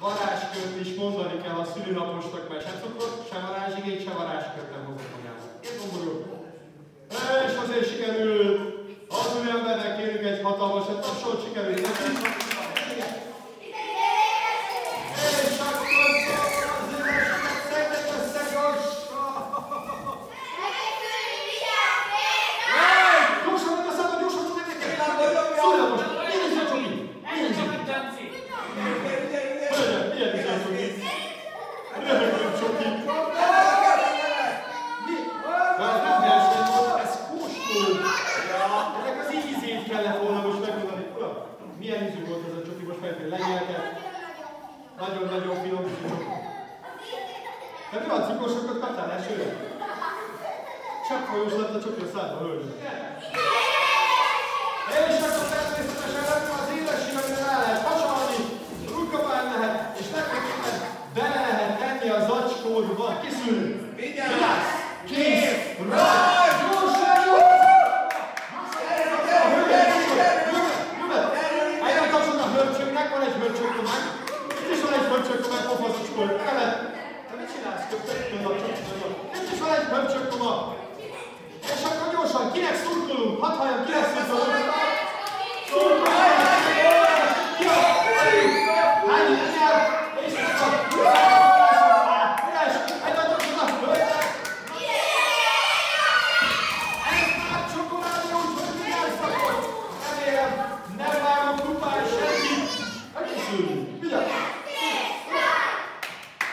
varázskört is mondani kell a szülinaposnak, mert se cukor, se varázsigét, se varázskört nem hozott magával. Én gondolom. És azért sikerült. Az úriembernek kérünk egy hatalmasat, tapsolt sikerült neki. Milyen ízű volt ez a csoki, most fejfél lenyeltet. Nagyon-nagyon finom csoki. Te mi van, cikorsokat kaptál elsőre? Csak folyós lett a csoki a szádba, hölgy. És akkor természetesen rögtön az édesség, amire rá lehet hasalni, rukabán lehet, és legfőképpen bele lehet tenni a zacskódba. Kiszűrő. Vigyázz! Kész! Rajt! Gyorsan, gyorsan! Hölcsöknek van egy hölcsöktomák, itt is van egy hölcsöktomák, pofaszocskor, ele. Te mit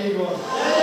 quem gosta.